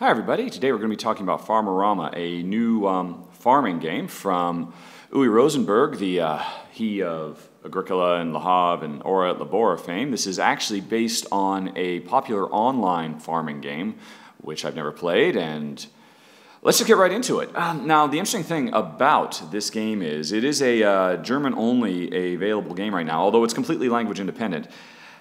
Hi everybody, today we're going to be talking about Farmerama, a new um, farming game from Uwe Rosenberg, the uh, he of Agricola and Le Havre and Ora et Labora fame. This is actually based on a popular online farming game, which I've never played, and let's just get right into it. Um, now, the interesting thing about this game is it is a uh, German-only available game right now, although it's completely language independent.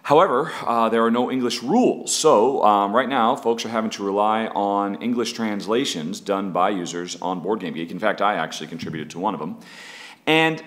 However, uh, there are no English rules, so um, right now folks are having to rely on English translations done by users on BoardGameGeek. In fact, I actually contributed to one of them. And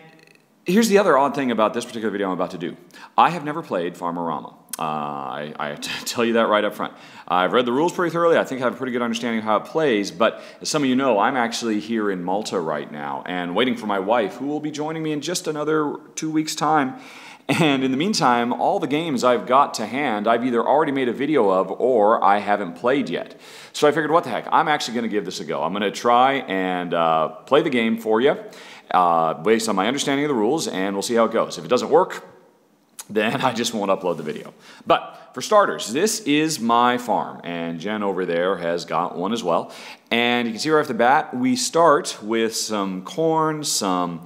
here's the other odd thing about this particular video I'm about to do. I have never played Farmerama. Uh, I, I tell you that right up front. I've read the rules pretty thoroughly. I think I have a pretty good understanding of how it plays, but as some of you know, I'm actually here in Malta right now and waiting for my wife, who will be joining me in just another two weeks' time. And in the meantime, all the games I've got to hand, I've either already made a video of or I haven't played yet. So I figured, what the heck, I'm actually going to give this a go. I'm going to try and uh, play the game for you uh, based on my understanding of the rules, and we'll see how it goes. If it doesn't work, then I just won't upload the video. But for starters, this is my farm, and Jen over there has got one as well. And you can see right off the bat, we start with some corn, some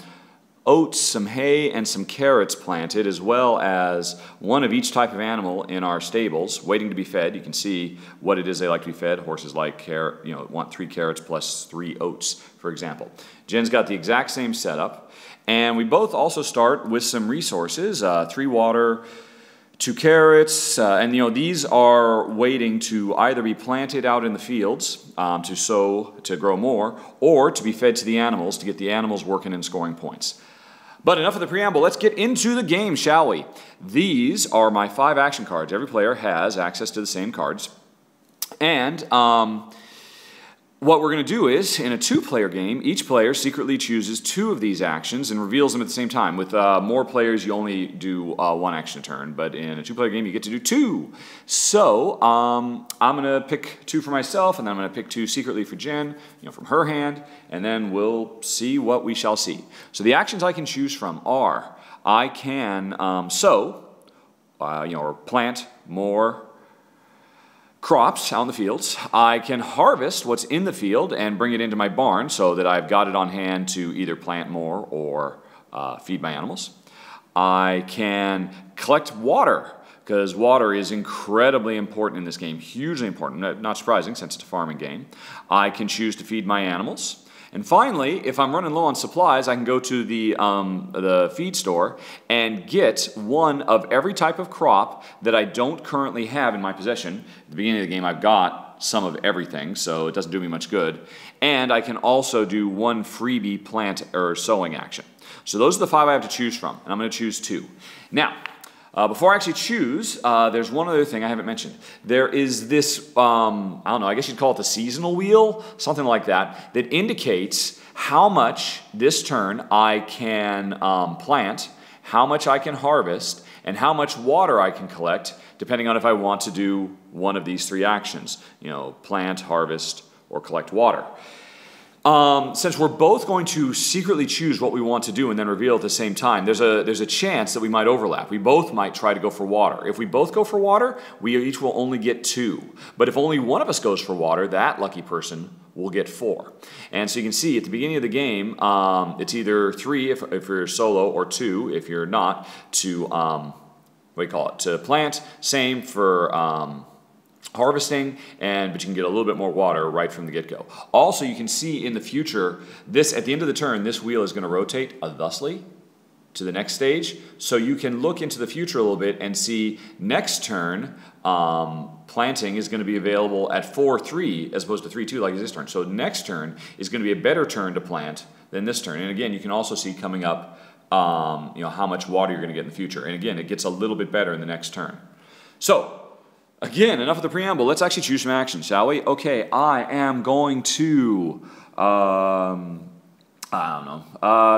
oats, some hay, and some carrots planted, as well as one of each type of animal in our stables waiting to be fed. You can see what it is they like to be fed. Horses like carrot, you know, want three carrots plus three oats, for example. Jen's got the exact same setup. And we both also start with some resources, uh, three water, two carrots, uh, and you know these are waiting to either be planted out in the fields um, to sow to grow more, or to be fed to the animals to get the animals working and scoring points. But enough of the preamble. Let's get into the game, shall we? These are my five action cards. Every player has access to the same cards. And um, what we're going to do is, in a two-player game, each player secretly chooses two of these actions and reveals them at the same time. With uh, more players, you only do uh, one action a turn, but in a two-player game, you get to do two. So um, I'm going to pick two for myself, and then I'm going to pick two secretly for Jen, you know, from her hand, and then we'll see what we shall see. So the actions I can choose from are, I can um, sow, uh, you know, or plant more crops out in the fields. I can harvest what's in the field and bring it into my barn so that I've got it on hand to either plant more or uh, feed my animals. I can collect water because water is incredibly important in this game, hugely important, not surprising since it's a farming game. I can choose to feed my animals. And finally, if I'm running low on supplies, I can go to the, um, the feed store and get one of every type of crop that I don't currently have in my possession. At the beginning of the game, I've got some of everything, so it doesn't do me much good. And I can also do one freebie plant or sowing action. So those are the five I have to choose from, and I'm going to choose two. Now, uh, before I actually choose, uh, there's one other thing I haven't mentioned. There is this, um, I don't know, I guess you'd call it the seasonal wheel, something like that, that indicates how much this turn I can um, plant, how much I can harvest, and how much water I can collect, depending on if I want to do one of these three actions, you know, plant, harvest, or collect water. Um, since we're both going to secretly choose what we want to do and then reveal at the same time, there's a, there's a chance that we might overlap. We both might try to go for water. If we both go for water, we each will only get two. But if only one of us goes for water, that lucky person will get four. And so you can see at the beginning of the game, um, it's either three if, if you're solo or two if you're not to, um, what do you call it, to plant. Same for um, harvesting, and but you can get a little bit more water right from the get-go. Also, you can see in the future, this at the end of the turn, this wheel is going to rotate thusly to the next stage. So you can look into the future a little bit and see next turn, um, planting is going to be available at 4-3 as opposed to 3-2 like this turn. So next turn is going to be a better turn to plant than this turn. And again, you can also see coming up um, you know, how much water you're going to get in the future. And again, it gets a little bit better in the next turn. So Again, enough of the preamble. Let's actually choose some action, shall we? Okay, I am going to, um, I don't know,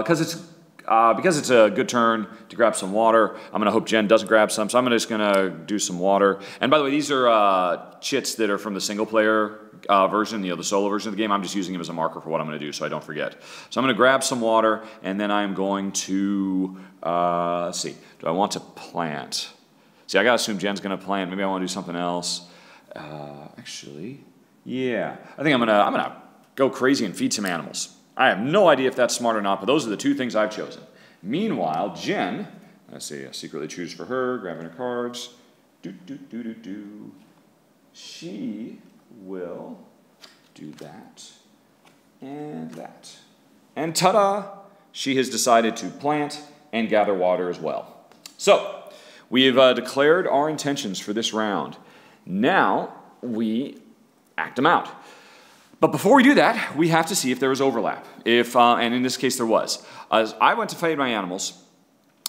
because uh, it's uh, because it's a good turn to grab some water. I'm gonna hope Jen doesn't grab some, so I'm just gonna do some water. And by the way, these are uh, chits that are from the single player uh, version, you know, the solo version of the game. I'm just using them as a marker for what I'm gonna do, so I don't forget. So I'm gonna grab some water, and then I'm going to, uh, see, do I want to plant? See, I gotta assume Jen's gonna plant. Maybe I wanna do something else. Uh, actually, Yeah, I think I'm gonna I'm gonna go crazy and feed some animals. I have no idea if that's smart or not, but those are the two things I've chosen. Meanwhile, Jen, let's see, I secretly choose for her, grabbing her cards. Do do do do do. She will do that and that. And ta-da! She has decided to plant and gather water as well. So, we have uh, declared our intentions for this round. Now, we act them out. But before we do that, we have to see if there is overlap. If, uh, and in this case there was. As I went to feed my animals,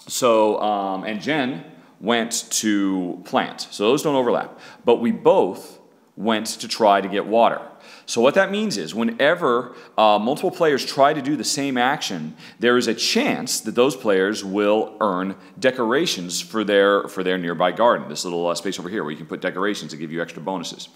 so, um, and Jen went to plant. So those don't overlap. But we both went to try to get water. So what that means is whenever uh, multiple players try to do the same action, there is a chance that those players will earn decorations for their, for their nearby garden. This little uh, space over here where you can put decorations to give you extra bonuses.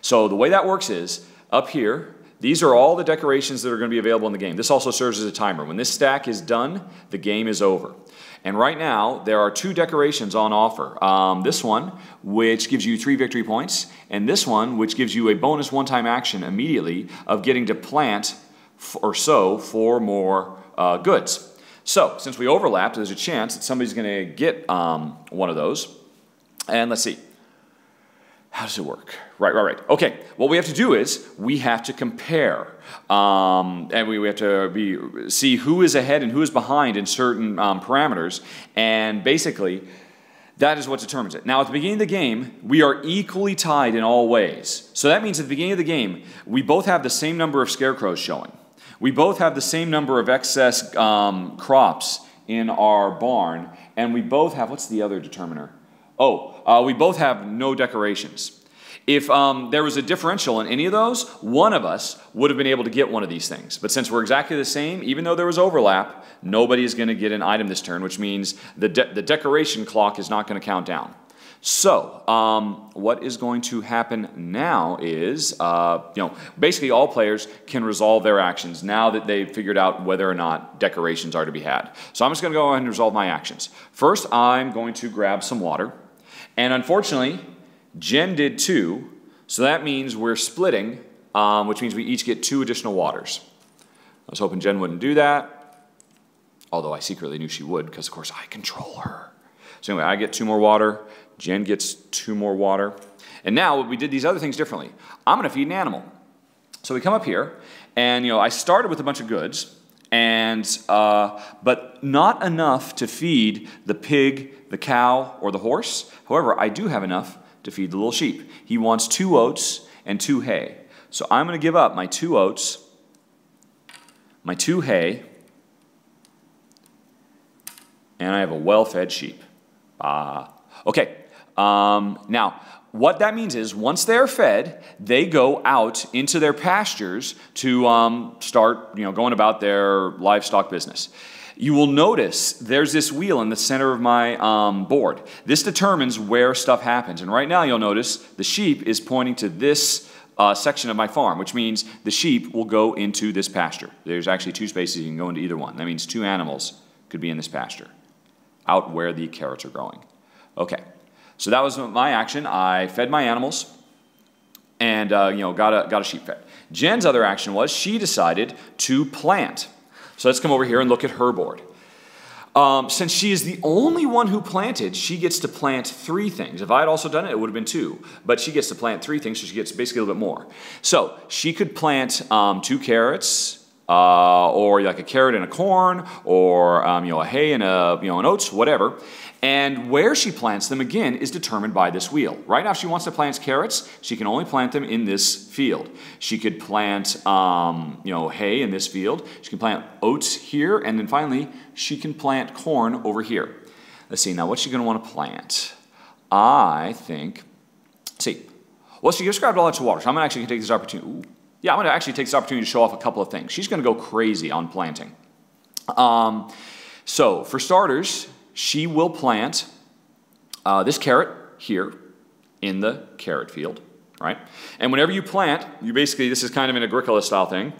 So the way that works is, up here, these are all the decorations that are going to be available in the game. This also serves as a timer. When this stack is done, the game is over. And right now, there are two decorations on offer. Um, this one, which gives you three victory points, and this one, which gives you a bonus one-time action immediately of getting to plant or sow four more uh, goods. So, since we overlapped, there's a chance that somebody's going to get um, one of those. And let's see. How does it work? Right, right, right. Okay, what we have to do is we have to compare. Um, and we, we, have to be, see who is ahead and who is behind in certain um, parameters. And basically, that is what determines it. Now, at the beginning of the game, we are equally tied in all ways. So that means at the beginning of the game, we both have the same number of scarecrows showing. We both have the same number of excess um, crops in our barn. And we both have, what's the other determiner? Oh, uh, we both have no decorations. If um, there was a differential in any of those, one of us would have been able to get one of these things. But since we're exactly the same, even though there was overlap, nobody is going to get an item this turn, which means the, de the decoration clock is not going to count down. So, um, what is going to happen now is, uh, you know, basically all players can resolve their actions now that they've figured out whether or not decorations are to be had. So I'm just going to go ahead and resolve my actions. First, I'm going to grab some water. And unfortunately, Jen did too, so that means we're splitting, um, which means we each get two additional waters. I was hoping Jen wouldn't do that, although I secretly knew she would because, of course, I control her. So anyway, I get two more water, Jen gets two more water. And now we did these other things differently. I'm going to feed an animal. So we come up here, and you know, I started with a bunch of goods, and uh, but not enough to feed the pig, the cow, or the horse. However, I do have enough to feed the little sheep. He wants two oats and two hay. So I'm going to give up my two oats, my two hay, and I have a well-fed sheep. Ah, okay. Um, now, what that means is once they're fed, they go out into their pastures to um, start, you know, going about their livestock business you will notice there's this wheel in the center of my um, board. This determines where stuff happens. And right now you'll notice the sheep is pointing to this uh, section of my farm, which means the sheep will go into this pasture. There's actually two spaces you can go into either one. That means two animals could be in this pasture, out where the carrots are growing. Okay, so that was my action. I fed my animals and uh, you know got a, got a sheep fed. Jen's other action was she decided to plant. So let's come over here and look at her board. Um, since she is the only one who planted, she gets to plant three things. If I had also done it, it would have been two. But she gets to plant three things, so she gets basically a little bit more. So she could plant um, two carrots, uh, or like a carrot and a corn, or um, you know a hay and a you know an oats, whatever. And where she plants them, again, is determined by this wheel. Right now, if she wants to plant carrots, she can only plant them in this field. She could plant, um, you know, hay in this field. She can plant oats here. And then finally, she can plant corn over here. Let's see, now what's she going to want to plant? I think, see, well, she just grabbed all that water. So I'm going to actually take this opportunity. Ooh. Yeah, I'm going to actually take this opportunity to show off a couple of things. She's going to go crazy on planting. Um, so, for starters, she will plant uh, this carrot here in the carrot field, right? And whenever you plant, you basically, this is kind of an Agricola style thing.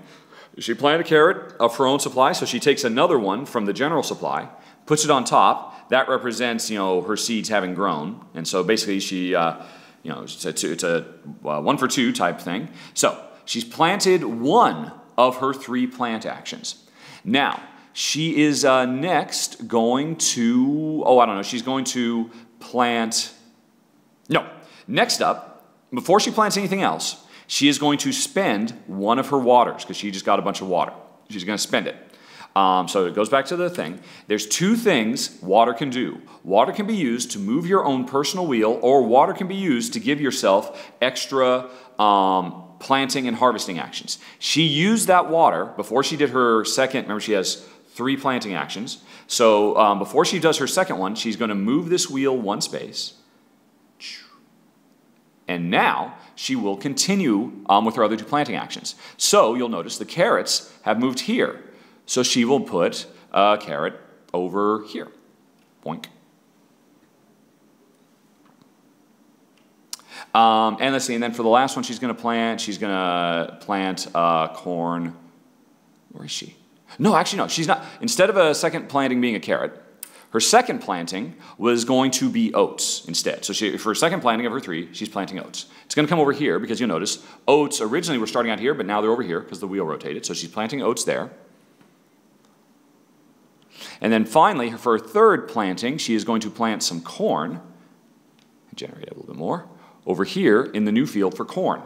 She planted a carrot of her own supply, so she takes another one from the general supply, puts it on top. That represents, you know, her seeds having grown. And so basically she, uh, you know, it's a, it's a uh, one for two type thing. So she's planted one of her three plant actions. Now, she is uh, next going to, oh, I don't know, she's going to plant, no, next up, before she plants anything else, she is going to spend one of her waters because she just got a bunch of water. She's going to spend it. Um, so it goes back to the thing. There's two things water can do. Water can be used to move your own personal wheel, or water can be used to give yourself extra um, planting and harvesting actions. She used that water before she did her second. Remember, she has three planting actions. So um, before she does her second one, she's going to move this wheel one space. And now she will continue um, with her other two planting actions. So you'll notice the carrots have moved here. So she will put a carrot over here. Boink. Um, and let's see, and then for the last one she's going to plant, she's going to plant uh, corn. Where is she? No, actually, no, she's not. Instead of a second planting being a carrot, her second planting was going to be oats instead. So she, for her second planting of her three, she's planting oats. It's going to come over here because you'll notice oats originally were starting out here, but now they're over here because the wheel rotated. So she's planting oats there. And then finally, for her third planting, she is going to plant some corn. Generate a little bit more over here in the new field for corn.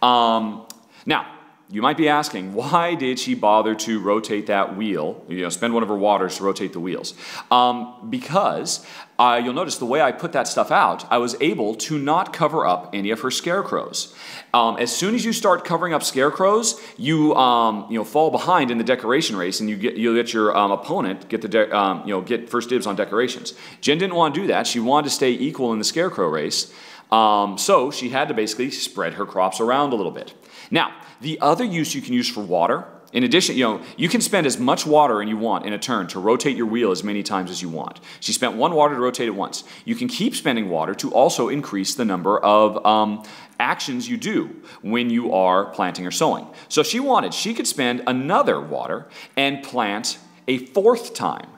Um, now, you might be asking, why did she bother to rotate that wheel, you know, spend one of her waters to rotate the wheels? Um, because uh, you'll notice the way I put that stuff out, I was able to not cover up any of her scarecrows. Um, as soon as you start covering up scarecrows, you, um, you know, fall behind in the decoration race and you get, you let your um, opponent get, the um, you know, get first dibs on decorations. Jen didn't want to do that. She wanted to stay equal in the scarecrow race. Um, so she had to basically spread her crops around a little bit. Now, the other use you can use for water, in addition, you know, you can spend as much water as you want in a turn to rotate your wheel as many times as you want. She spent one water to rotate it once. You can keep spending water to also increase the number of um, actions you do when you are planting or sowing. So she wanted, she could spend another water and plant a fourth time.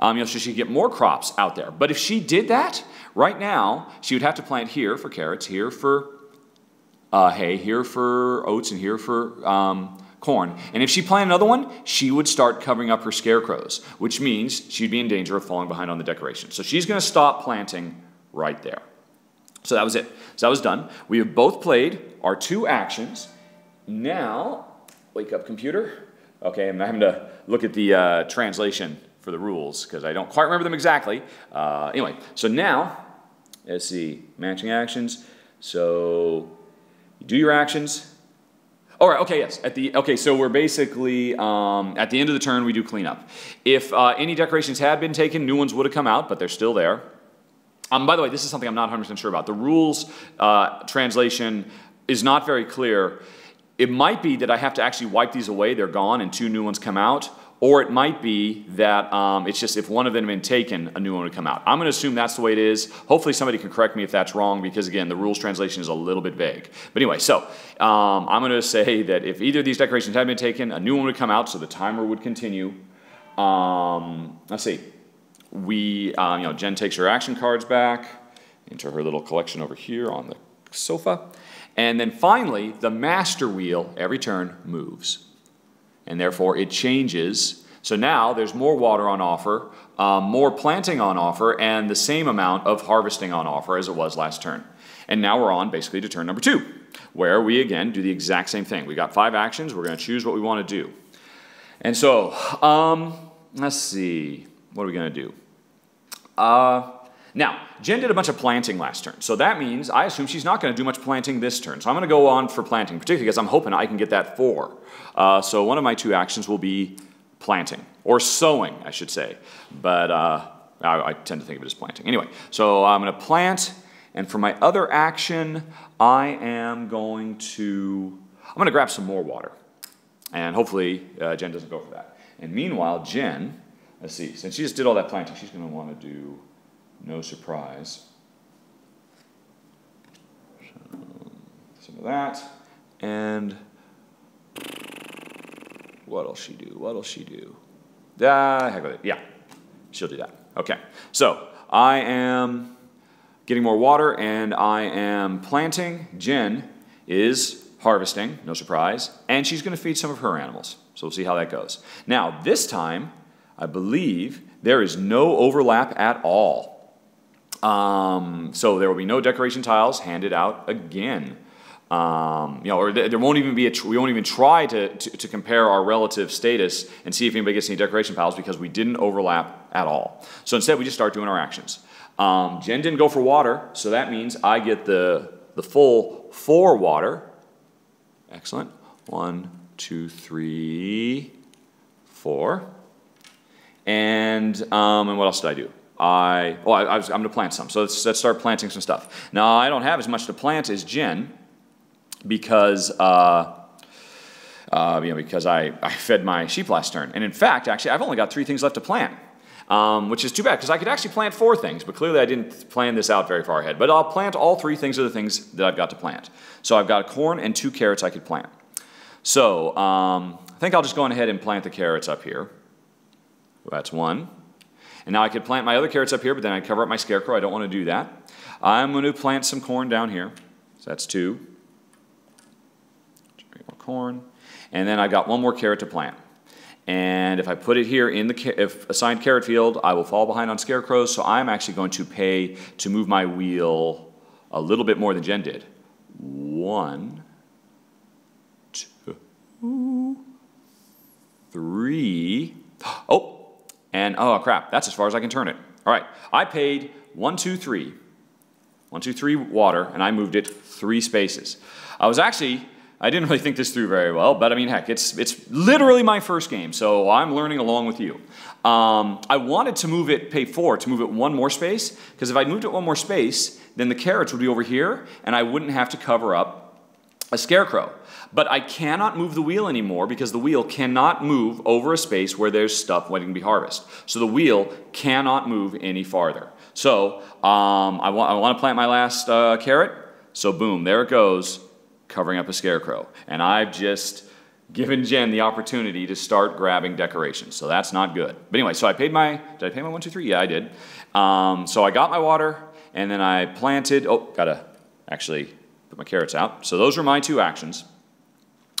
Um, you know, so she could get more crops out there. But if she did that, right now, she would have to plant here for carrots, here for uh, hay, here for oats, and here for um, corn. And if she planted another one, she would start covering up her scarecrows, which means she'd be in danger of falling behind on the decoration. So she's going to stop planting right there. So that was it. So that was done. We have both played our two actions. Now, wake up computer. Okay, I'm having to look at the uh, translation for the rules because I don't quite remember them exactly. Uh, anyway, so now, let's see, matching actions. So you do your actions. All right, okay, yes. At the okay, so we're basically um, at the end of the turn we do cleanup. If uh, any decorations had been taken, new ones would have come out, but they're still there. Um, by the way, this is something I'm not 100% sure about. The rules uh, translation is not very clear. It might be that I have to actually wipe these away, they're gone, and two new ones come out. Or it might be that um, it's just if one of them had been taken, a new one would come out. I'm going to assume that's the way it is. Hopefully somebody can correct me if that's wrong because, again, the rules translation is a little bit vague. But anyway, so um, I'm going to say that if either of these decorations had been taken, a new one would come out, so the timer would continue. Um, let's see. We, uh, you know, Jen takes her action cards back into her little collection over here on the sofa. And then finally, the master wheel every turn moves and therefore it changes. So now there's more water on offer, um, more planting on offer, and the same amount of harvesting on offer as it was last turn. And now we're on basically to turn number two, where we again do the exact same thing. We got five actions, we're going to choose what we want to do. And so, um, let's see, what are we going to do? Uh, now, Jen did a bunch of planting last turn, so that means I assume she's not going to do much planting this turn. So I'm going to go on for planting, particularly because I'm hoping I can get that four. Uh, so one of my two actions will be planting, or sowing, I should say. But uh, I, I, tend to think of it as planting. Anyway, so I'm going to plant, and for my other action, I am going to, I'm going to grab some more water. And hopefully uh, Jen doesn't go for that. And meanwhile, Jen, let's see, since she just did all that planting, she's going to want to do no surprise. So, some of that. And what'll she do? What'll she do? Ah, heck with it. Yeah, she'll do that. Okay. So I am getting more water, and I am planting. Jen is harvesting, no surprise, and she's going to feed some of her animals. So we'll see how that goes. Now, this time, I believe there is no overlap at all. Um, so there will be no decoration tiles handed out again. Um, you know, or there won't even be a, we won't even try to, to, to, compare our relative status and see if anybody gets any decoration piles because we didn't overlap at all. So instead we just start doing our actions. Um, Jen didn't go for water, so that means I get the, the full four water. Excellent. One, two, three, four. And, um, and what else did I do? I, oh, I, I I'm going to plant some. So let's, let's start planting some stuff. Now, I don't have as much to plant as Jen because, uh, uh, you know, because I, I fed my sheep last turn. And in fact, actually, I've only got three things left to plant. Um, which is too bad because I could actually plant four things, but clearly I didn't plan this out very far ahead. But I'll plant all three things of the things that I've got to plant. So I've got corn and two carrots I could plant. So um, I think I'll just go ahead and plant the carrots up here. That's one. And now I could plant my other carrots up here, but then I'd cover up my scarecrow. I don't want to do that. I'm going to plant some corn down here. So that's two more corn. And then I got one more carrot to plant. And if I put it here in the if assigned carrot field, I will fall behind on scarecrows. So I'm actually going to pay to move my wheel a little bit more than Jen did. One, two, three. Oh, and oh crap, that's as far as I can turn it. All right, I paid one, two, three. One, two, three water, and I moved it three spaces. I was actually I didn't really think this through very well, but I mean, heck, it's, it's literally my first game, so I'm learning along with you. Um, I wanted to move it, pay four, to move it one more space, because if I moved it one more space, then the carrots would be over here, and I wouldn't have to cover up a scarecrow. But I cannot move the wheel anymore because the wheel cannot move over a space where there's stuff waiting to be harvested. So the wheel cannot move any farther. So um, I, want, I want to plant my last uh, carrot. So boom, there it goes covering up a scarecrow. And I've just given Jen the opportunity to start grabbing decorations. So that's not good. But anyway, so I paid my, did I pay my one, two, three? Yeah, I did. Um, so I got my water and then I planted, oh, gotta actually put my carrots out. So those are my two actions.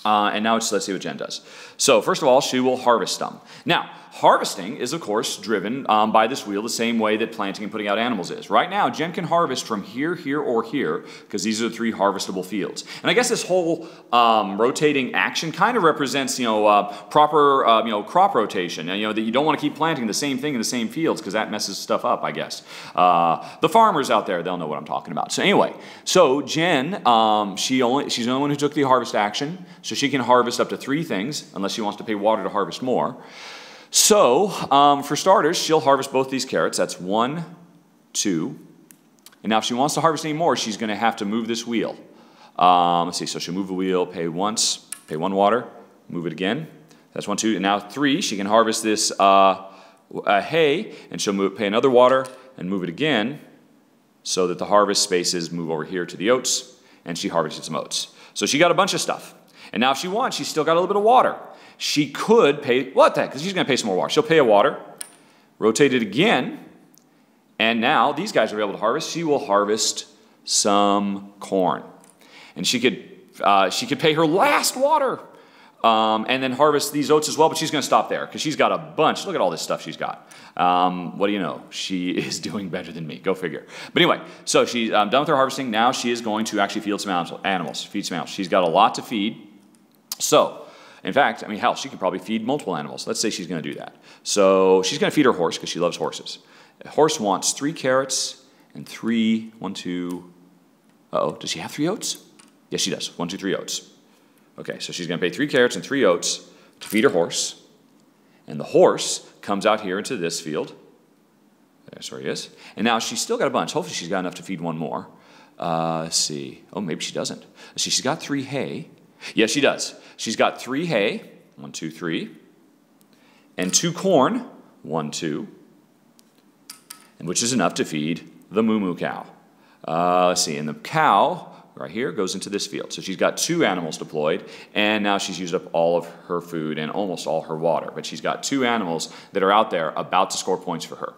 Uh, and now let's see what Jen does. So first of all, she will harvest them. Now, Harvesting is, of course, driven um, by this wheel the same way that planting and putting out animals is. Right now, Jen can harvest from here, here, or here, because these are the three harvestable fields. And I guess this whole um, rotating action kind of represents, you know, uh, proper, uh, you know, crop rotation. And, you know, that you don't want to keep planting the same thing in the same fields, because that messes stuff up, I guess. Uh, the farmers out there, they'll know what I'm talking about. So anyway, so Jen, um, she only, she's the only one who took the harvest action, so she can harvest up to three things, unless she wants to pay water to harvest more. So, um, for starters, she'll harvest both these carrots. That's one, two. And now if she wants to harvest any more, she's going to have to move this wheel. Um, let's see, so she'll move the wheel, pay once, pay one water, move it again. That's one, two. And now three, she can harvest this uh, uh, hay, and she'll move, pay another water and move it again so that the harvest spaces move over here to the oats, and she harvested some oats. So she got a bunch of stuff. And now if she wants, she's still got a little bit of water she could pay, what the heck, because she's going to pay some more water. She'll pay a water, rotate it again, and now these guys are able to harvest. She will harvest some corn. And she could, uh, she could pay her last water um, and then harvest these oats as well, but she's going to stop there because she's got a bunch. Look at all this stuff she's got. Um, what do you know? She is doing better than me. Go figure. But anyway, so she's um, done with her harvesting. Now she is going to actually feed some animals, feed some animals. She's got a lot to feed. So in fact, I mean, hell, she could probably feed multiple animals. Let's say she's going to do that. So she's going to feed her horse because she loves horses. A horse wants three carrots and three, one, two, uh oh, does she have three oats? Yes, she does. One, two, three oats. Okay, so she's going to pay three carrots and three oats to feed her horse. And the horse comes out here into this field. That's where he is. And now she's still got a bunch. Hopefully, she's got enough to feed one more. Uh, let's see. Oh, maybe she doesn't. See, she's got three hay. Yes, she does. She's got three hay, one, two, three, and two corn, one, two, and which is enough to feed the moo moo cow. Uh, let's see, and the cow right here, goes into this field. So she's got two animals deployed, and now she's used up all of her food and almost all her water. But she's got two animals that are out there about to score points for her.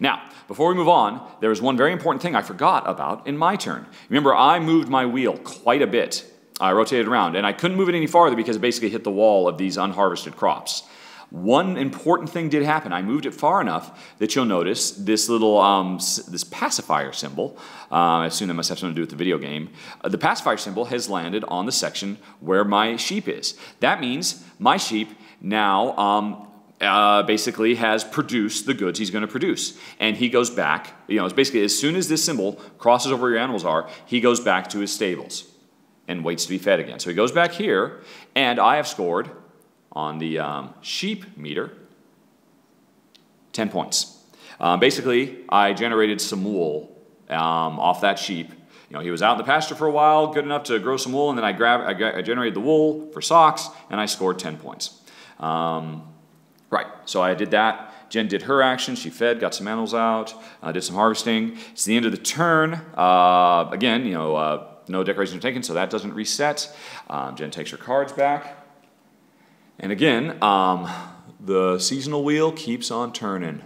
Now, before we move on, there was one very important thing I forgot about in my turn. Remember, I moved my wheel quite a bit. I rotated around, and I couldn't move it any farther because it basically hit the wall of these unharvested crops. One important thing did happen. I moved it far enough that you'll notice this little um, this pacifier symbol. Uh, I assume that must have something to do with the video game. Uh, the pacifier symbol has landed on the section where my sheep is. That means my sheep now um, uh, basically has produced the goods he's going to produce. And he goes back, you know, it's basically as soon as this symbol crosses over where your animals are, he goes back to his stables and waits to be fed again. So he goes back here, and I have scored on the um, sheep meter 10 points. Uh, basically, I generated some wool um, off that sheep. You know, he was out in the pasture for a while, good enough to grow some wool, and then I, grabbed, I, I generated the wool for socks, and I scored 10 points. Um, right, so I did that. Jen did her action. She fed, got some animals out, uh, did some harvesting. It's the end of the turn. Uh, again, you know, uh, no decorations are taken, so that doesn't reset. Um, Jen takes her cards back. And again, um, the seasonal wheel keeps on turning.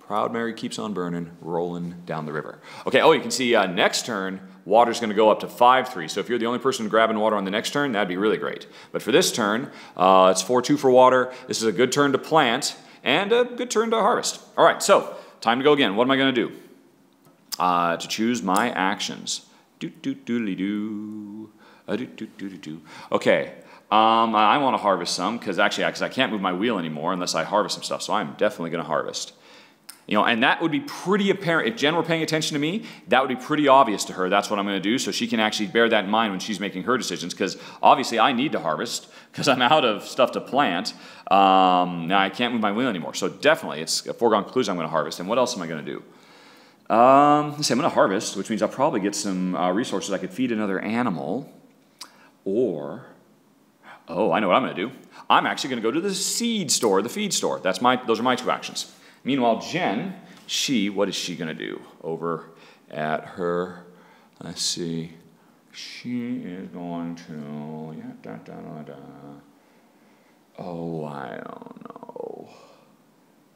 Proud Mary keeps on burning, rolling down the river. Okay, oh, you can see uh, next turn, water's going to go up to 5-3. So if you're the only person grabbing water on the next turn, that'd be really great. But for this turn, uh, it's 4-2 for water. This is a good turn to plant and a good turn to harvest. All right, so time to go again. What am I going to do? Uh, to choose my actions. Do do. Uh, do do do do do. Okay, um, I want to harvest some because actually, because I can't move my wheel anymore unless I harvest some stuff. So I'm definitely going to harvest. You know, and that would be pretty apparent. If Jen were paying attention to me, that would be pretty obvious to her. That's what I'm going to do, so she can actually bear that in mind when she's making her decisions. Because obviously, I need to harvest because I'm out of stuff to plant. Um, now I can't move my wheel anymore. So definitely, it's a foregone conclusion. I'm going to harvest. And what else am I going to do? Um, let's see. I'm going to harvest, which means I'll probably get some uh, resources. I could feed another animal, or Oh, I know what I'm going to do. I'm actually going to go to the seed store, the feed store. That's my, those are my two actions. Meanwhile, Jen, she, what is she going to do over at her, let's see, she is going to, yeah, da, da, da, da. Oh, I don't know.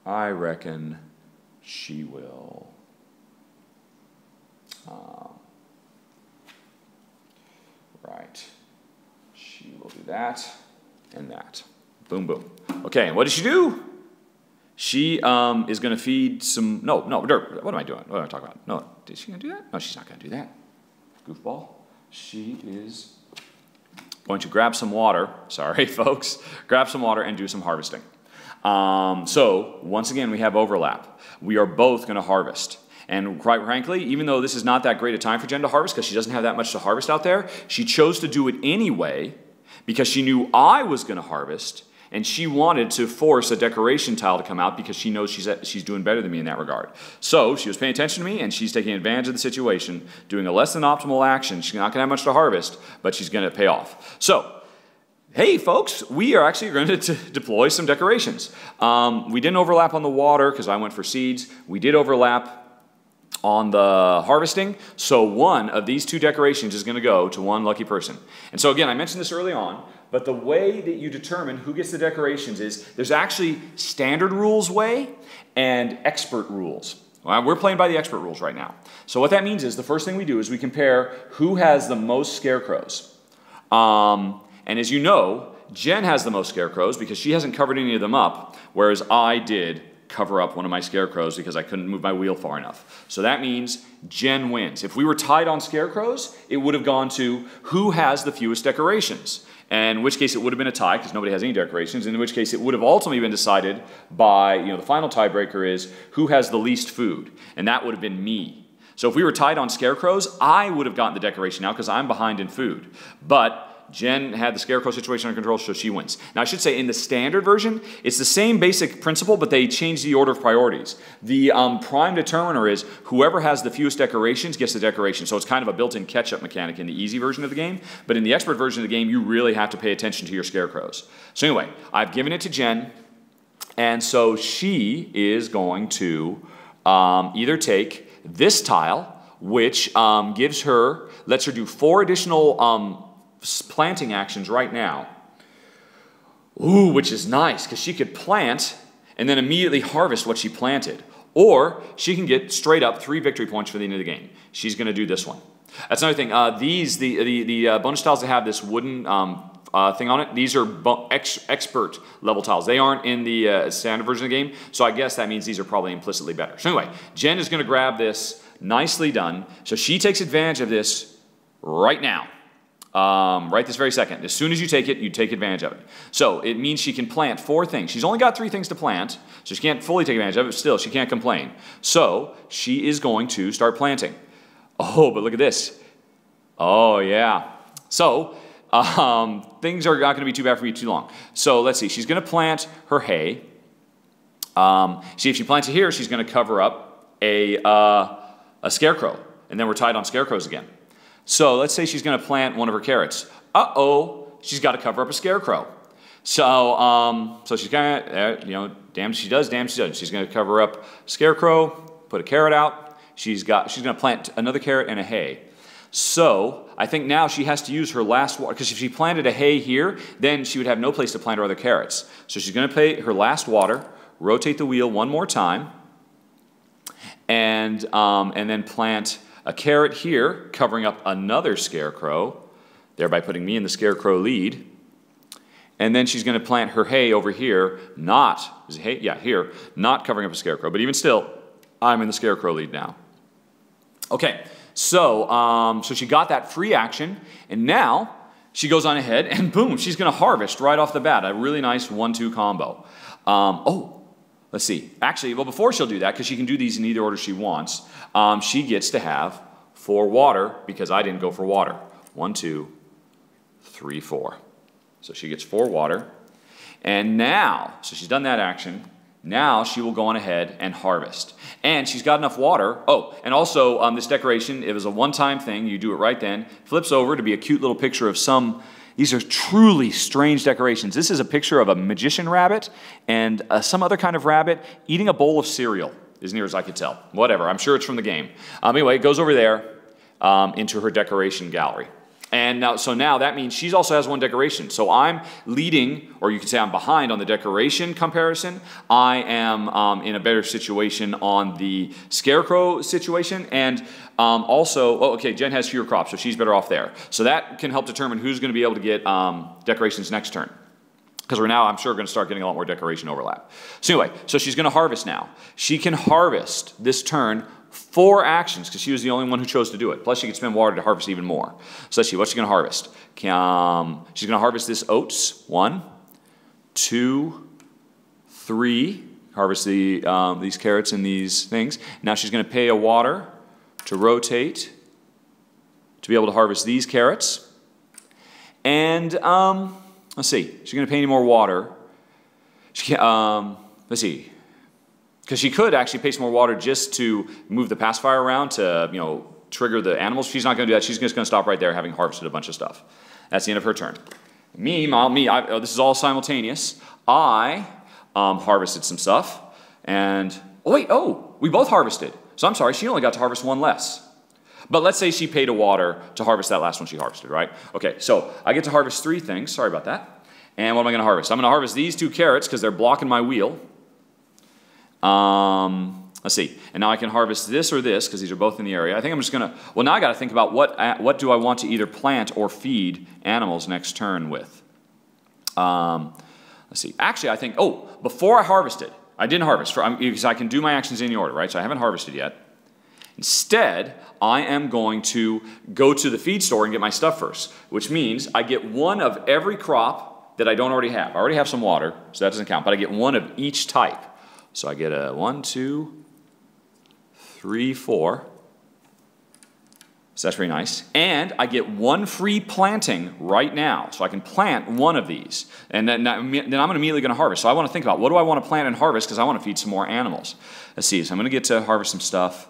I reckon she will. Um, right She will do that and that. Boom, boom. Okay, what does she do? She um, is going to feed some, no, no. What am I doing? What am I talking about? No, is she going to do that? No, she's not going to do that. Goofball. She is going to grab some water. Sorry, folks. Grab some water and do some harvesting. Um, so, once again, we have overlap. We are both going to harvest. And quite frankly, even though this is not that great a time for Jen to harvest because she doesn't have that much to harvest out there, she chose to do it anyway because she knew I was going to harvest and she wanted to force a decoration tile to come out because she knows she's, she's doing better than me in that regard. So she was paying attention to me and she's taking advantage of the situation, doing a less than optimal action. She's not going to have much to harvest, but she's going to pay off. So, hey folks, we are actually going to deploy some decorations. Um, we didn't overlap on the water because I went for seeds. We did overlap on the harvesting. So one of these two decorations is going to go to one lucky person. And so again, I mentioned this early on, but the way that you determine who gets the decorations is there's actually standard rules way and expert rules. Well, we're playing by the expert rules right now. So what that means is the first thing we do is we compare who has the most scarecrows. Um, and as you know, Jen has the most scarecrows because she hasn't covered any of them up, whereas I did cover up one of my scarecrows because I couldn't move my wheel far enough. So that means Jen wins. If we were tied on scarecrows, it would have gone to who has the fewest decorations. And in which case it would have been a tie because nobody has any decorations. In which case it would have ultimately been decided by, you know, the final tiebreaker is who has the least food. And that would have been me. So if we were tied on scarecrows, I would have gotten the decoration now because I'm behind in food. But Jen had the scarecrow situation under control, so she wins. Now, I should say in the standard version, it's the same basic principle, but they change the order of priorities. The um, prime determiner is whoever has the fewest decorations gets the decoration. So it's kind of a built in catch up mechanic in the easy version of the game. But in the expert version of the game, you really have to pay attention to your scarecrows. So, anyway, I've given it to Jen, and so she is going to um, either take this tile which um, gives her, lets her do four additional um, planting actions right now. Ooh, which is nice because she could plant and then immediately harvest what she planted. Or she can get straight up three victory points for the end of the game. She's going to do this one. That's another thing. Uh, these, the, the, the uh, bonus tiles that have this wooden um, uh, thing on it, these are ex expert level tiles. They aren't in the uh, standard version of the game, so I guess that means these are probably implicitly better. So anyway, Jen is going to grab this, nicely done. So she takes advantage of this right now. Um, right this very second. As soon as you take it, you take advantage of it. So it means she can plant four things. She's only got three things to plant, so she can't fully take advantage of it, still, she can't complain. So she is going to start planting. Oh, but look at this. Oh, yeah. So um, things are not going to be too bad for you too long. So let's see. She's going to plant her hay. Um, see, if she plants it here, she's going to cover up a, uh, a scarecrow. And then we're tied on scarecrows again. So let's say she's going to plant one of her carrots. Uh-oh, she's got to cover up a scarecrow. So, um, so she's kind of, uh, you know, damn she does, damn she does. She's going to cover up scarecrow, put a carrot out. She's got, she's going to plant another carrot and a hay. So I think now she has to use her last water, because if she planted a hay here, then she would have no place to plant her other carrots. So she's going to pay her last water, rotate the wheel one more time, and, um, and then plant a carrot here, covering up another scarecrow, thereby putting me in the scarecrow lead. And then she's going to plant her hay over here, not, is hay? Yeah, here, not covering up a scarecrow. But even still, I'm in the scarecrow lead now. Okay, so, um, so she got that free action, and now she goes on ahead and boom, she's going to harvest right off the bat. A really nice one-two combo. Um, oh, let's see. Actually, well, before she'll do that, because she can do these in either order she wants, um, she gets to have four water because I didn't go for water. One, two, three, four. So she gets four water. And now, so she's done that action. Now she will go on ahead and harvest. And she's got enough water. Oh, and also um, this decoration, it was a one-time thing. You do it right then. Flips over to be a cute little picture of some, these are truly strange decorations. This is a picture of a magician rabbit and uh, some other kind of rabbit eating a bowl of cereal, as near as I could tell. Whatever, I'm sure it's from the game. Um, anyway, it goes over there um, into her decoration gallery. And now, so now that means she also has one decoration. So I'm leading, or you could say I'm behind on the decoration comparison. I am um, in a better situation on the scarecrow situation. And um, also, oh, okay, Jen has fewer crops, so she's better off there. So that can help determine who's going to be able to get um, decorations next turn. Because we're now, I'm sure, going to start getting a lot more decoration overlap. So anyway, so she's going to harvest now. She can harvest this turn four actions because she was the only one who chose to do it. Plus, she could spend water to harvest even more. So let's see, what's she going to harvest? Um, she's going to harvest this oats. One, two, three. Harvest the, um, these carrots and these things. Now she's going to pay a water to rotate to be able to harvest these carrots. And um, let's see, she's going to pay any more water. She, um, let's see, because she could actually pay some more water just to move the pacifier around to, you know, trigger the animals. She's not going to do that. She's just going to stop right there having harvested a bunch of stuff. That's the end of her turn. Me, mom, me, I, oh, this is all simultaneous. I um, harvested some stuff, and, oh wait, oh, we both harvested. So I'm sorry, she only got to harvest one less. But let's say she paid a water to harvest that last one she harvested, right? Okay, so I get to harvest three things. Sorry about that. And what am I going to harvest? I'm going to harvest these two carrots because they're blocking my wheel. Um, let's see. And now I can harvest this or this because these are both in the area. I think I'm just going to, well, now I got to think about what, uh, what do I want to either plant or feed animals next turn with. Um, let's see. Actually, I think, oh, before I harvested, I didn't harvest for, because I can do my actions in the order, right? So I haven't harvested yet. Instead, I am going to go to the feed store and get my stuff first, which means I get one of every crop that I don't already have. I already have some water, so that doesn't count, but I get one of each type. So I get a one, two, three, four. So that's very nice. And I get one free planting right now. So I can plant one of these. And then, then I'm immediately going to harvest. So I want to think about what do I want to plant and harvest because I want to feed some more animals. Let's see. So I'm going to get to harvest some stuff.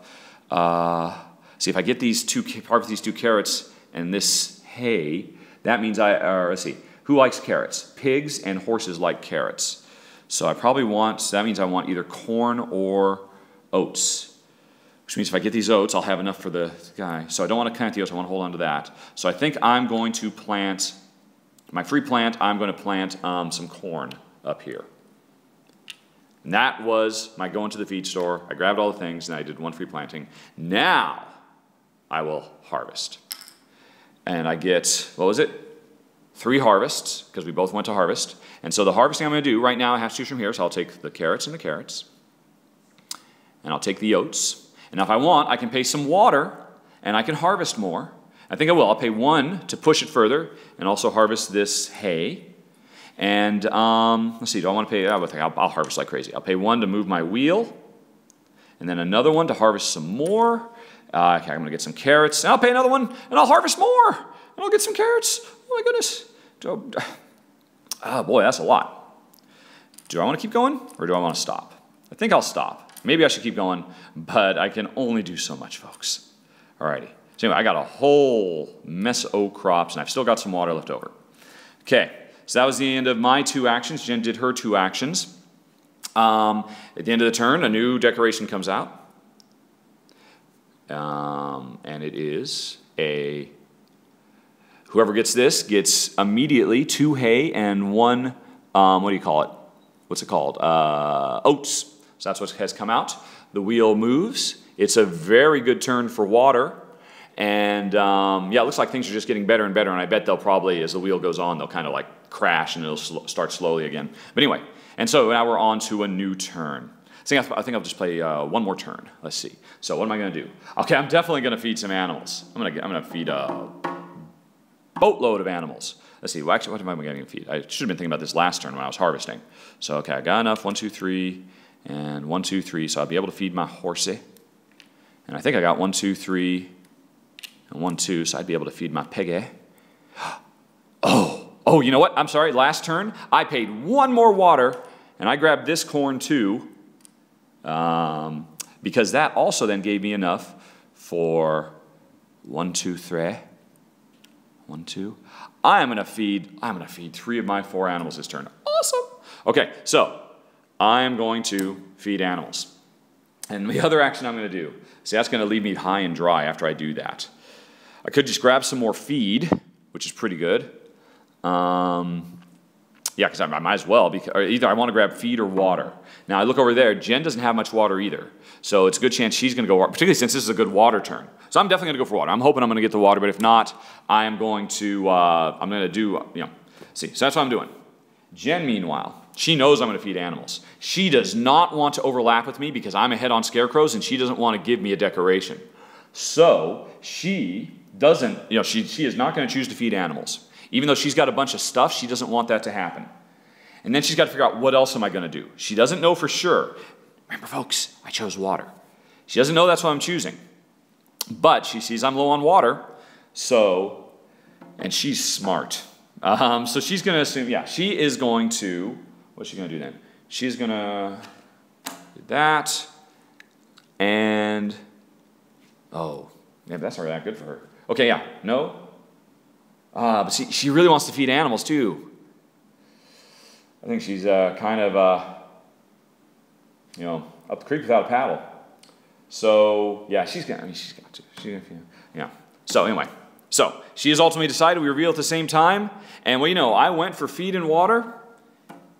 Uh, see if I get these two, harvest these two carrots and this hay, that means I, uh, let's see, who likes carrots? Pigs and horses like carrots. So I probably want, so that means I want either corn or oats. which means if I get these oats, I'll have enough for the guy. So I don't want to plant the oats, I want to hold on to that. So I think I'm going to plant, my free plant, I'm going to plant um, some corn up here. And that was my going to the feed store. I grabbed all the things and I did one free planting. Now I will harvest. And I get, what was it? Three harvests, because we both went to harvest. And so the harvesting I'm going to do right now, I have to choose from here. So I'll take the carrots and the carrots. And I'll take the oats. And if I want, I can pay some water and I can harvest more. I think I will. I'll pay one to push it further and also harvest this hay. And um, let's see, do I want to pay? I'll, I'll harvest like crazy. I'll pay one to move my wheel, and then another one to harvest some more. Uh, okay, I'm going to get some carrots. And I'll pay another one, and I'll harvest more. And I'll get some carrots. Oh my goodness. Oh boy, that's a lot. Do I want to keep going, or do I want to stop? I think I'll stop. Maybe I should keep going, but I can only do so much, folks. Alrighty. So anyway, I got a whole mess of crops, and I've still got some water left over. Okay, so that was the end of my two actions. Jen did her two actions. Um, at the end of the turn, a new decoration comes out. Um, and it is a, whoever gets this gets immediately two hay and one, um, what do you call it? What's it called? Uh, oats. So that's what has come out. The wheel moves. It's a very good turn for water. And um, yeah, it looks like things are just getting better and better. And I bet they'll probably, as the wheel goes on, they'll kind of like crash and it'll sl start slowly again. But anyway, and so now we're on to a new turn. I think, I think I'll just play uh, one more turn. Let's see. So what am I going to do? Okay, I'm definitely going to feed some animals. I'm going to I'm going to feed a boatload of animals. Let's see. Well, actually, what am I going to feed? I should have been thinking about this last turn when I was harvesting. So okay, I got enough. One, two, three and one, two, three. So I'll be able to feed my horsey. And I think I got one, two, three, and one, two. So I'd be able to feed my piggy. Oh, oh, you know what? I'm sorry. Last turn, I paid one more water, and I grabbed this corn too, um, because that also then gave me enough for one, two, three. One, two. I am going to feed. I'm to feed three of my four animals this turn. Awesome. Okay, so I am going to feed animals. And the other action I'm to do, see, that's to leave me high and dry after I do that. I could just grab some more feed, which is pretty good. Um, yeah, because I, I, might as well. Because, either I want to grab feed or water. Now I look over there. Jen doesn't have much water either, so it's a good chance she's going to go. Particularly since this is a good water turn. So I'm definitely going to go for water. I'm hoping I'm going to get the water, but if not, I am going to. Uh, I'm going to do. You know, see. So that's what I'm doing. Jen, meanwhile, she knows I'm going to feed animals. She does not want to overlap with me because I'm ahead on scarecrows and she doesn't want to give me a decoration. So she doesn't, you know, she, she is not going to choose to feed animals. Even though she's got a bunch of stuff, she doesn't want that to happen. And then she's got to figure out what else am I going to do. She doesn't know for sure. Remember, folks, I chose water. She doesn't know that's what I'm choosing. But she sees I'm low on water, so, and she's smart. Um, so she's going to assume, yeah, she is going to What's she going to do then? She's going to do that. And, oh, yeah, that's not that good for her. Okay, yeah, no. Uh, but see, she really wants to feed animals too. I think she's uh, kind of, uh, you know, up the creek without a paddle. So, yeah, she's got, I mean, she's got to. She, yeah. So, anyway, so she has ultimately decided we reveal at the same time. And well, you know, I went for feed and water.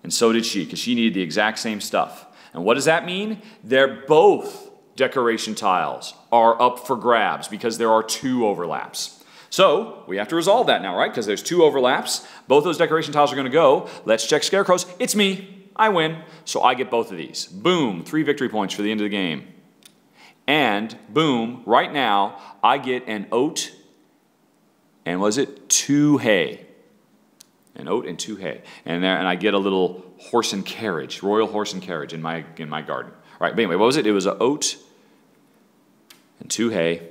And so did she, because she needed the exact same stuff. And what does that mean? They're both decoration tiles are up for grabs because there are two overlaps. So we have to resolve that now, right? Because there's two overlaps. Both those decoration tiles are going to go. Let's check scarecrows. It's me. I win. So I get both of these. Boom, three victory points for the end of the game. And boom, right now, I get an oat and was it two hay? an oat and two hay. And, there, and I get a little horse and carriage, royal horse and carriage in my, in my garden. All right, but anyway, what was it? It was an oat and two hay.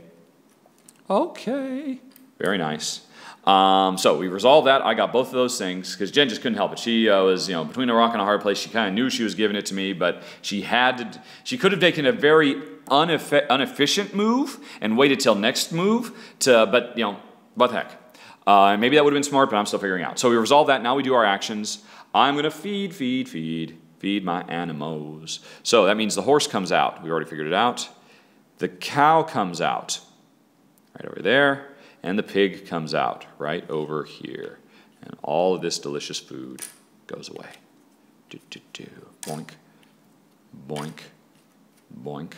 Okay, very nice. Um, so we resolved that. I got both of those things because Jen just couldn't help it. She uh, was, you know, between a rock and a hard place. She kind of knew she was giving it to me, but she had to. She could have taken a very inefficient move and waited till next move to. But you know, what the heck? Uh, maybe that would have been smart, but I'm still figuring out. So we resolve that. Now we do our actions. I'm going to feed, feed, feed, feed my animals. So that means the horse comes out. We already figured it out. The cow comes out right over there, and the pig comes out right over here. And all of this delicious food goes away. Do, do, do. Boink, boink, boink.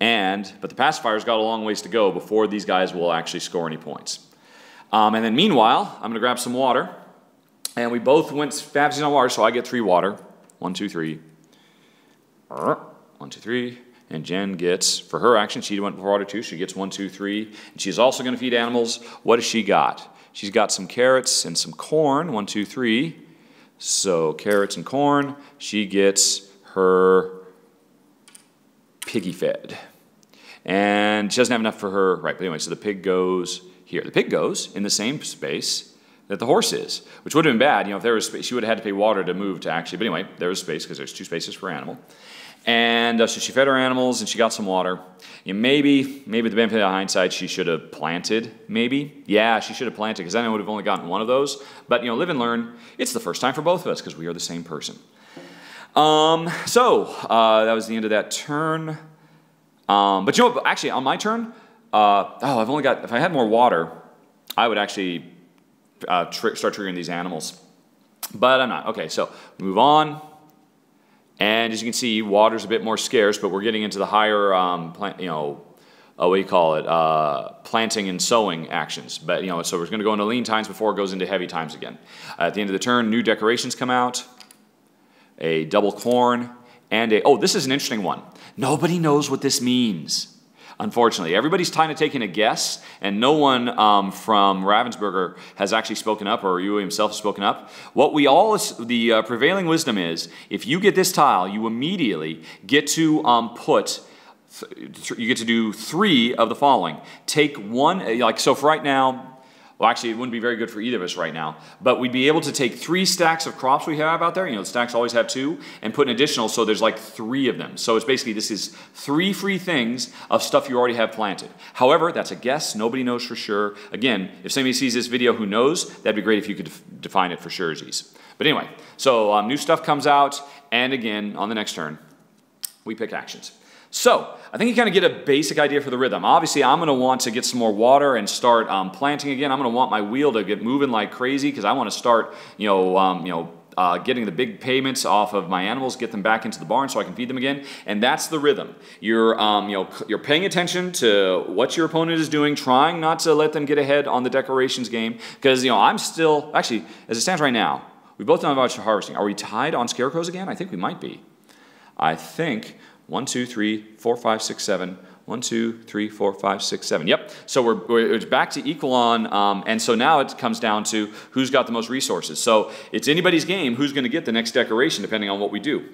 And, but the pacifier's got a long ways to go before these guys will actually score any points. Um, and then meanwhile, I'm going to grab some water. And we both went baptizing on water, so I get three water. One, two, three. One, two, three. And Jen gets, for her action, she went for water too. She gets one, two, three. And she's also going to feed animals. What has she got? She's got some carrots and some corn. One, two, three. So carrots and corn. She gets her piggy fed. And she doesn't have enough for her, right, but anyway, so the pig goes here. The pig goes in the same space that the horse is, which would have been bad, you know, if there was space, she would have had to pay water to move to actually, but anyway, there was space because there's two spaces for animal. And uh, so she fed her animals and she got some water. And maybe, maybe the benefit of hindsight, she should have planted, maybe. Yeah, she should have planted because then I would have only gotten one of those. But, you know, live and learn, it's the first time for both of us because we are the same person. Um, so, uh, that was the end of that turn. Um, but you know actually, on my turn, uh, oh, I've only got, if I had more water, I would actually uh, start triggering these animals. But I'm not. Okay, so move on. And as you can see, water's a bit more scarce, but we're getting into the higher, um, plant, you know, uh, what do you call it, uh, planting and sowing actions. But, you know, so we're going to go into lean times before it goes into heavy times again. Uh, at the end of the turn, new decorations come out, a double corn, and a, oh, this is an interesting one. Nobody knows what this means unfortunately. Everybody's kind of taking a guess, and no one um, from Ravensburger has actually spoken up, or you himself has spoken up. What we all, the uh, prevailing wisdom is, if you get this tile, you immediately get to um, put, you get to do three of the following. Take one, like, so for right now, well, actually, it wouldn't be very good for either of us right now. But we'd be able to take three stacks of crops we have out there. You know, the stacks always have two, and put an additional, so there's like three of them. So it's basically this is three free things of stuff you already have planted. However, that's a guess. Nobody knows for sure. Again, if somebody sees this video who knows, that'd be great if you could define it for surezies. But anyway, so um, new stuff comes out, and again, on the next turn, we pick actions. So, I think you kind of get a basic idea for the rhythm. Obviously, I'm going to want to get some more water and start um, planting again. I'm going to want my wheel to get moving like crazy because I want to start, you know, um, you know, uh, getting the big payments off of my animals, get them back into the barn so I can feed them again. And that's the rhythm. You're, um, you know, you're paying attention to what your opponent is doing, trying not to let them get ahead on the decorations game. Because, you know, I'm still, actually, as it stands right now, we both know about harvesting. Are we tied on scarecrows again? I think we might be. I think one, two, three, four, five, six, seven. One, two, three, four, five, six, seven. Yep. So we're, we're back to equal on, um, and so now it comes down to who's got the most resources. So it's anybody's game who's going to get the next decoration depending on what we do.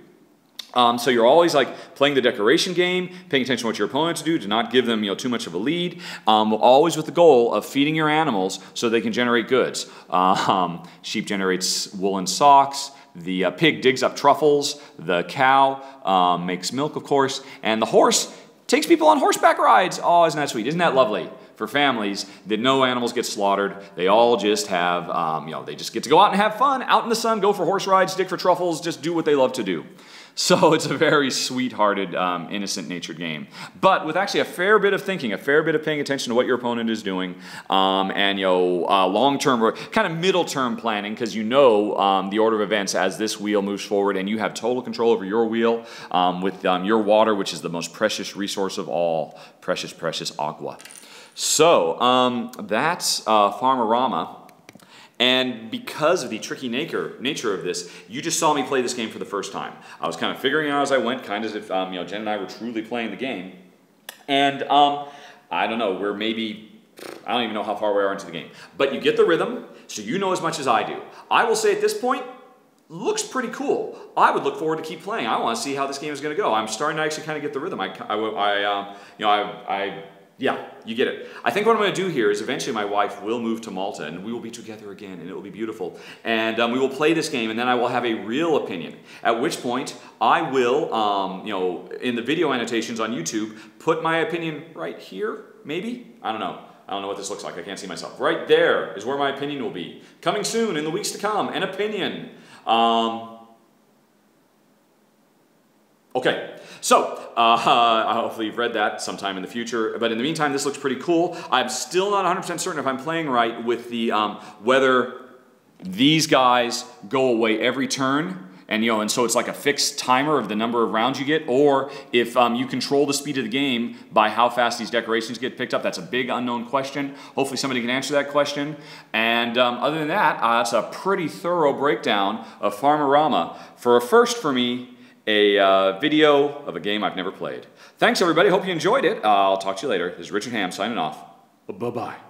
Um, so you're always like playing the decoration game, paying attention to what your opponents do, to not give them you know too much of a lead. Um, always with the goal of feeding your animals so they can generate goods. Um, sheep generates woolen socks. The uh, pig digs up truffles. The cow um, makes milk, of course. And the horse takes people on horseback rides. Oh, isn't that sweet? Isn't that lovely? For families that no animals get slaughtered, they all just have, um, you know, they just get to go out and have fun, out in the sun, go for horse rides, dig for truffles, just do what they love to do. So it's a very sweethearted, um, innocent natured game. But with actually a fair bit of thinking, a fair bit of paying attention to what your opponent is doing, um, and you know, uh, long term or kind of middle term planning, because you know um, the order of events as this wheel moves forward, and you have total control over your wheel um, with um, your water, which is the most precious resource of all precious, precious agua. So um, that's uh, Farmerama. And because of the tricky nature, of this, you just saw me play this game for the first time. I was kind of figuring out as I went, kind of as if um, you know, Jen and I were truly playing the game. And um, I don't know, we're maybe, I don't even know how far we are into the game. But you get the rhythm, so you know as much as I do. I will say at this point, looks pretty cool. I would look forward to keep playing. I want to see how this game is going to go. I'm starting to actually kind of get the rhythm. I, I, I um, you know, I, I yeah, you get it. I think what I'm going to do here is eventually my wife will move to Malta and we will be together again and it will be beautiful. And um, we will play this game and then I will have a real opinion. At which point I will, um, you know, in the video annotations on YouTube, put my opinion right here, maybe? I don't know. I don't know what this looks like. I can't see myself. Right there is where my opinion will be. Coming soon in the weeks to come, an opinion. Um, Okay, so uh, hopefully you've read that sometime in the future. But in the meantime, this looks pretty cool. I'm still not 100% certain if I'm playing right with the um, whether these guys go away every turn and you know and so it's like a fixed timer of the number of rounds you get or if um, you control the speed of the game by how fast these decorations get picked up that's a big unknown question hopefully somebody can answer that question and um, other than that uh, that's a pretty thorough breakdown of Farmerama for a first for me a uh, video of a game I've never played. Thanks everybody, hope you enjoyed it. Uh, I'll talk to you later. This is Richard Ham signing off. Bye-bye.